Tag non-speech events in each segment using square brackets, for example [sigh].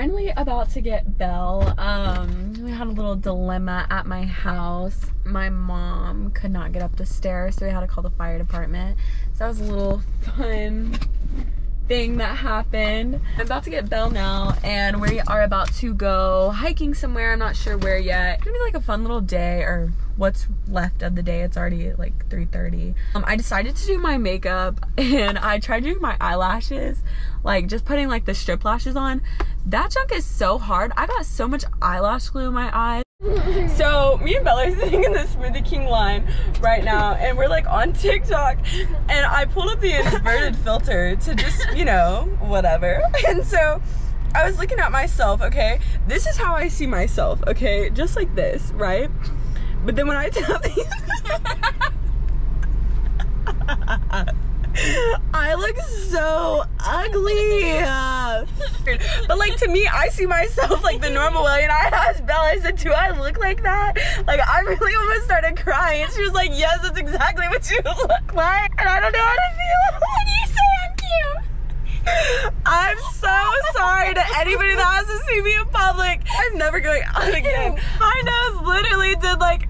finally about to get Belle. Um, we had a little dilemma at my house. My mom could not get up the stairs, so we had to call the fire department. So that was a little [laughs] fun thing that happened. I'm about to get Belle now, and we are about to go hiking somewhere. I'm not sure where yet. It's gonna be like a fun little day, or what's left of the day. It's already like 3.30. Um, I decided to do my makeup, [laughs] and I tried doing my eyelashes, like just putting like the strip lashes on. That junk is so hard. I got so much eyelash glue in my eyes. [laughs] So me and Bella are sitting in the Smoothie King line right now and we're like on TikTok and I pulled up the inverted [laughs] filter to just, you know, whatever. [laughs] And so I was looking at myself, okay? This is how I see myself, okay? Just like this, right? But then when I tell the [laughs] I look so ugly. [laughs] but like to me, I see myself like the normal way. And I asked Bella, I said, Do I look like that? Like I really almost started crying. She was like, Yes, that's exactly what you [laughs] look like. And I don't know how to feel. When you say I'm cute. I'm so sorry to anybody that has to see me in public. I'm never going out again. My nose literally did like,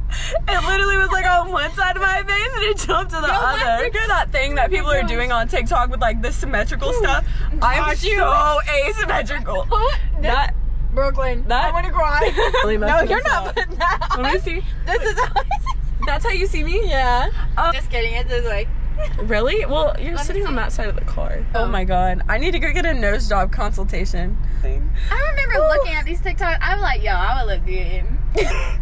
it literally was like on one side of my face and it jumped to the other. You know that thing that people are doing on TikTok with like the symmetrical stuff? I'm so asymmetrical. [laughs] That Brookelyn. That- I want to cry. [laughs] really no, you're not up. putting that on. Let me see. This is how I see. That's how you see me? Yeah. Um, Just kidding. It's this way. Really? Well, you're Let me sitting on that side of the car. Oh Oh. my god. I need to go get a nose job consultation. I remember looking at these TikToks. I'm like, yo, I would look good. [laughs]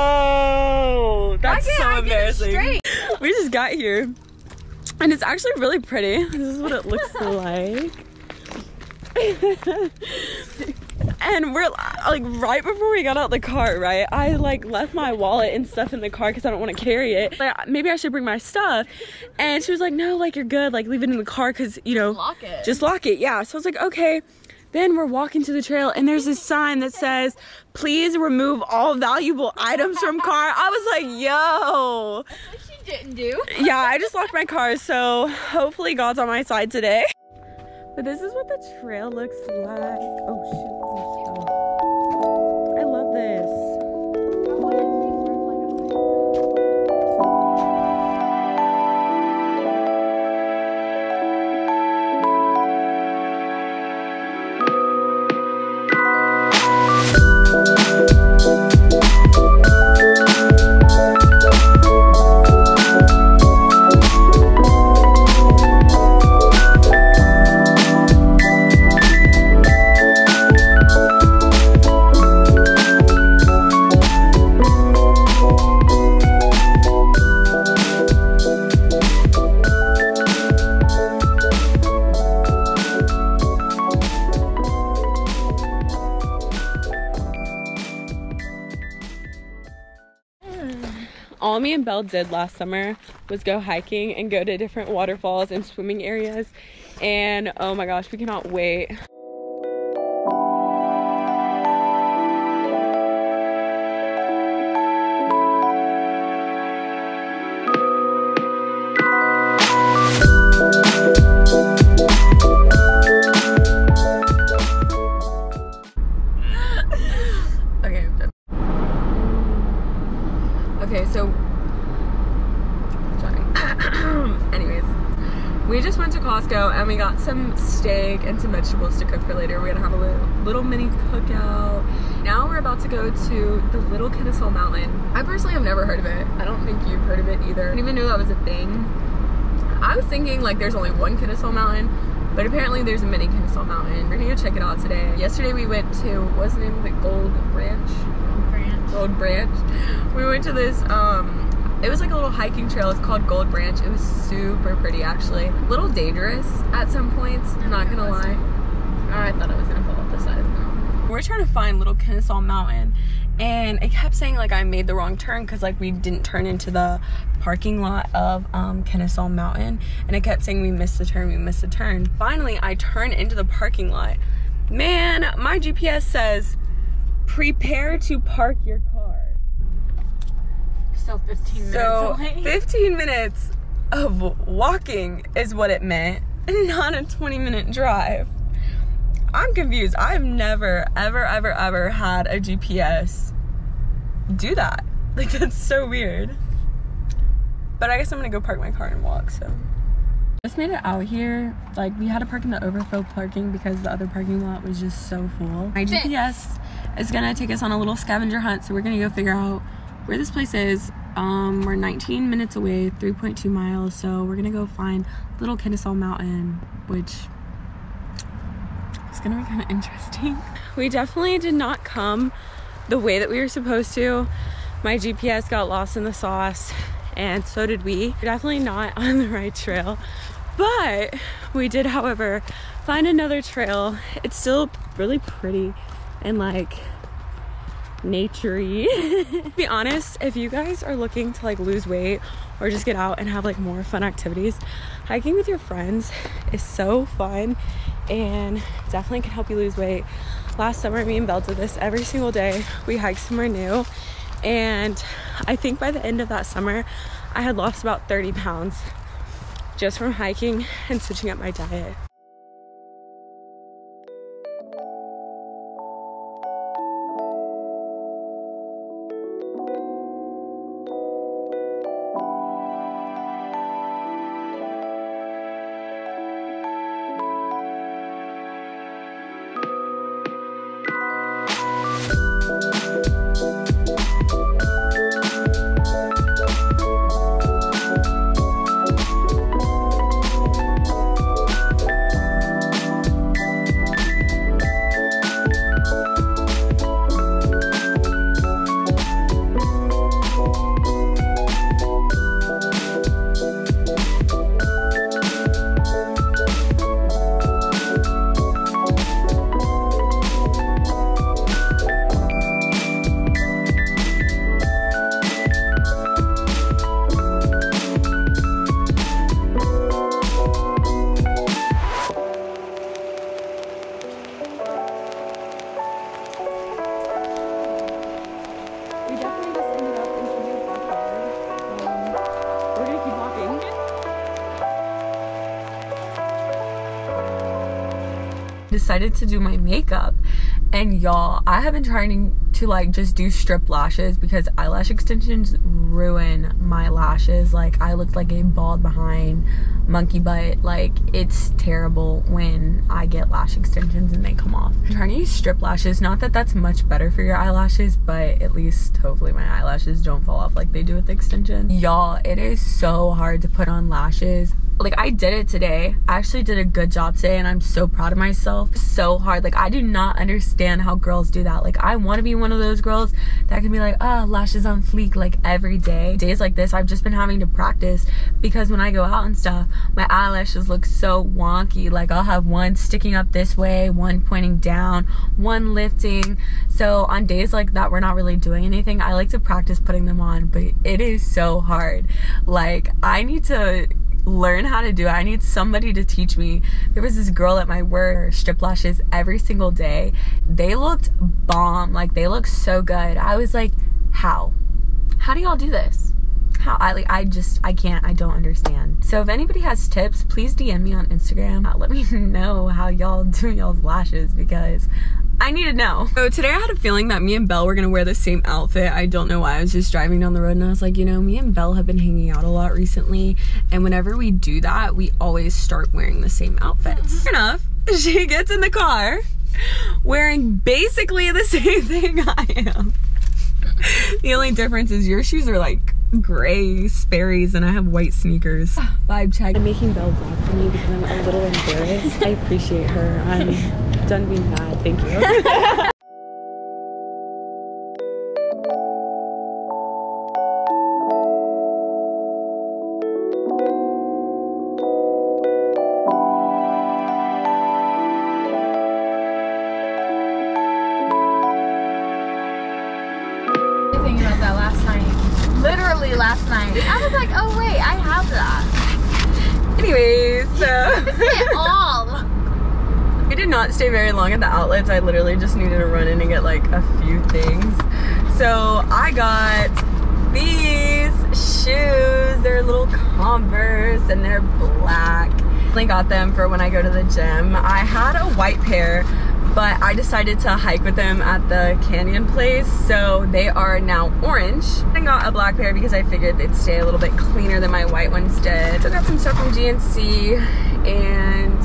Oh, that's so I embarrassing. [laughs] We just got here, and it's actually really pretty. This is what it looks [laughs] like. And we're like right before we got out the car, right? I like left my wallet and stuff in the car because I don't want to carry it. Like maybe I should bring my stuff. And she was like, "No, like you're good. Like leave it in the car because you know, Lock it. just lock it." Yeah. So I was like, "Okay." Then we're walking to the trail and there's this sign that says, please remove all valuable items from car. I was like, yo. She didn't do. Yeah, I just locked my car, so hopefully God's on my side today. But this is what the trail looks like. Oh shoot. All me and Belle did last summer was go hiking and go to different waterfalls and swimming areas. And oh my gosh, we cannot wait. Some steak and some vegetables to cook for later. We're gonna have a little, little mini cookout. Now we're about to go to the Little Kennesaw Mountain. I personally have never heard of it. I don't think you've heard of it either. I didn't even know that was a thing. I was thinking like there's only one Kennesaw Mountain, but apparently there's a mini Kennesaw Mountain. We're gonna go check it out today. Yesterday we went to what's the name of it? Gold Ranch. Gold Branch. We went to this um it was like a little hiking trail. It's called Gold Branch. It was super pretty actually. A little dangerous at some points, I'm not gonna lie. I thought I was gonna fall off the side of the mountain. We're trying to find Little Kennesaw Mountain and it kept saying like I made the wrong turn because like we didn't turn into the parking lot of um, Kennesaw Mountain and it kept saying we missed the turn, we missed the turn. Finally, I turned into the parking lot. Man, my GPS says prepare to park your car. Still 15 minutes So away. [laughs] 15 minutes of walking is what it meant, [laughs] not a 20 minute drive. I'm confused. I've never, ever, ever, ever had a GPS do that. [laughs] Like, that's so weird. But I guess I'm gonna go park my car and walk, so. Just made it out here. Like, we had to park in the overflow parking because the other parking lot was just so full. My GPS is gonna take us on a little scavenger hunt, so we're gonna go figure out where this place is. Um, we're 19 minutes away, 3.2 miles, so we're gonna go find Little Kennesaw Mountain, which is gonna be kind of interesting. [laughs] We definitely did not come the way that we were supposed to. My GPS got lost in the sauce, and so did we. We're definitely not [laughs] on the right trail, but we did, however, find another trail. It's still really pretty and like naturey. [laughs] be honest, if you guys are looking to like lose weight or just get out and have like more fun activities, hiking with your friends is so fun and definitely can help you lose weight. Last summer, me and Belle did this every single day. We hiked somewhere new, and I think by the end of that summer, I had lost about 30 pounds just from hiking and switching up my diet. Decided to do my makeup, and y'all, I have been trying to like just do strip lashes because eyelash extensions ruin my lashes. Like, I look like a bald behind monkey butt. Like, it's terrible when I get lash extensions and they come off. I'm trying to use strip lashes. Not that that's much better for your eyelashes, but at least hopefully my eyelashes don't fall off like they do with the extension. Y'all, it is so hard to put on lashes. Like I did it today. I actually did a good job today and I'm so proud of myself. So hard. Like I do not understand how girls do that. Like I want to be one of those girls that can be like, ah, lashes on fleek like every day. Days like this, I've just been having to practice because when I go out and stuff, my eyelashes look so wonky. Like I'll have one sticking up this way, one pointing down, one lifting. So on days like that, we're not really doing anything. I like to practice putting them on, but it is so hard. Like I need to learn how to do it. I need somebody to teach me. There was this girl at my work, strip lashes every single day. They looked bomb. Like they looked so good. I was like, how? How do y'all do this? How I like I just I can't I don't understand. So if anybody has tips, please DM me on Instagram. Uh, Let me [laughs] know how y'all do y'all's lashes because I need to know. So today I had a feeling that me and Belle were gonna wear the same outfit. I don't know why. I was just driving down the road and I was like, you know, me and Belle have been hanging out a lot recently, and whenever we do that, we always start wearing the same outfits. Fair enough. [laughs] She gets in the car wearing basically the [laughs] same thing I am. The only difference is your shoes are like gray Sperry's and I have white sneakers. Ah, vibe check. I'm making Belle vlog for me because I'm a little embarrassed. I appreciate her. I'm done being mad. Thank you. [laughs] last night. I was like, oh wait, I have that. Anyways, so [laughs] it all. [laughs] I did not stay very long at the outlets. I literally just needed to run in and get like a few things. So I got these shoes. They're little Converse and they're black. definitely got them for when I go to the gym. I had a white pair, but I decided to hike with them at the canyon place, so they are now orange. Got a black pair because I figured they'd stay a little bit cleaner than my white ones did. So I got some stuff from GNC, and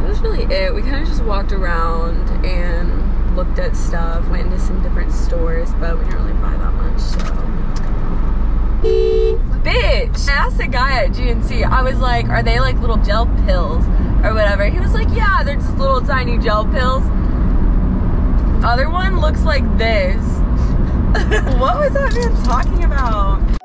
that was really it. We kind of just walked around and looked at stuff, went into some different stores, but we didn't really buy that much, so bitch. I asked the guy at GNC, I was like, are they like little gel pills or whatever? He was like, yeah, they're just little tiny gel pills. Other one looks like this. [laughs] what was that man talking about?